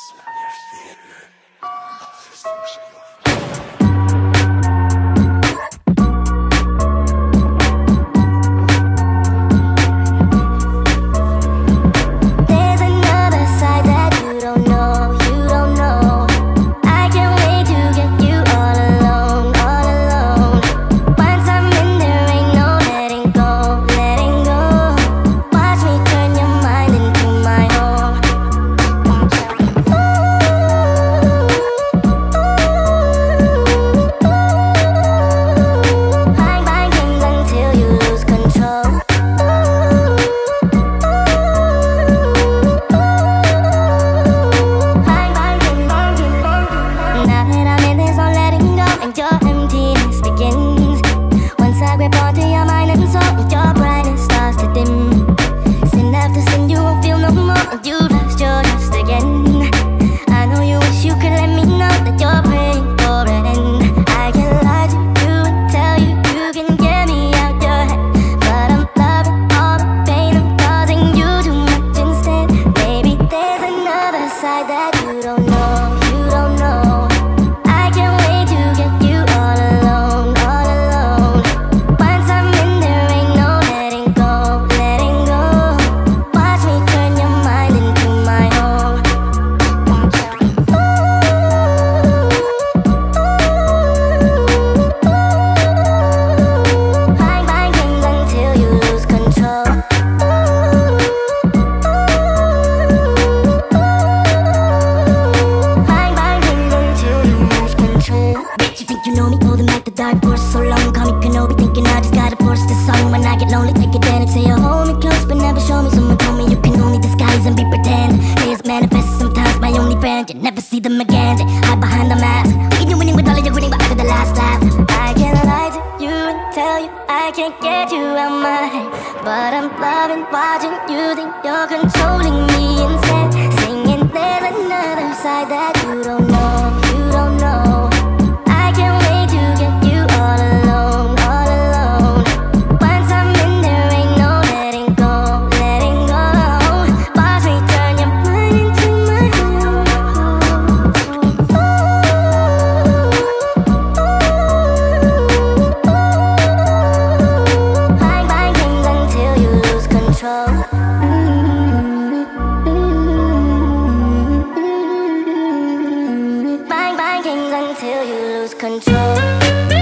Yes. You can't get you out my head But I'm loving watching you think you're controlling me instead Singing there's another side that you don't know till you lose control.